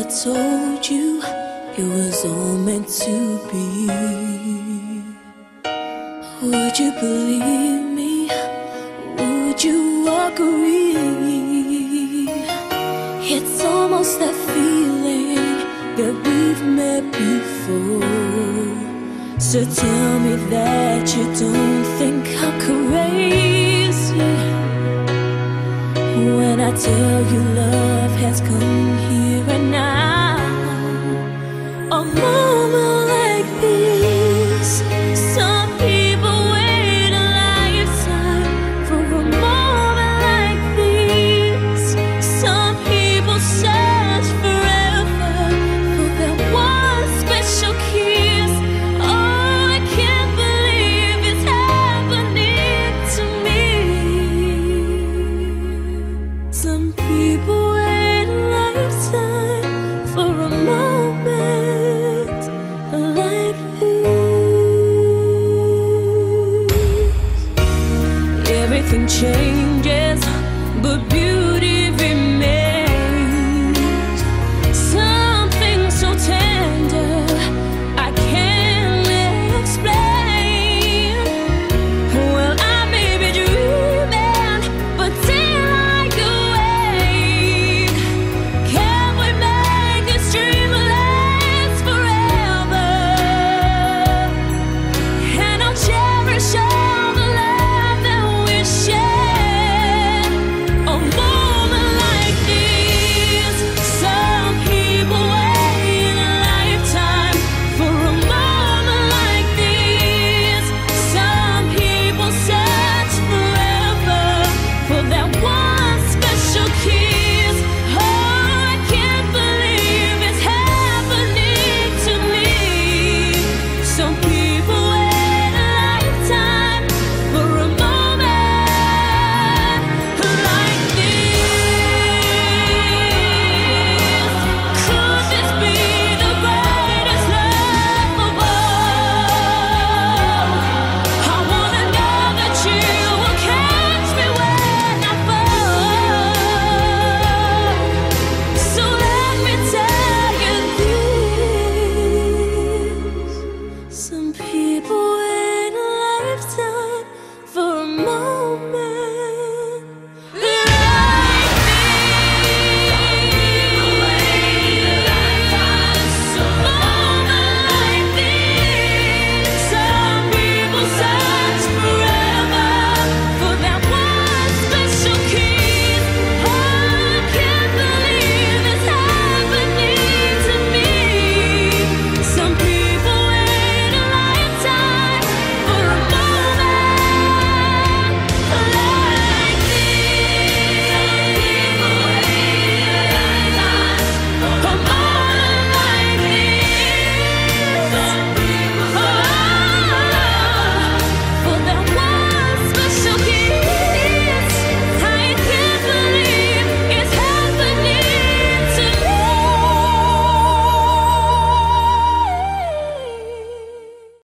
ever told you it was all meant to be? Would you believe me? Would you agree? It's almost that feeling that we've met before. So tell me that you don't think I'm crazy when I tell you love has come here and now. A moment like this. Everything changes.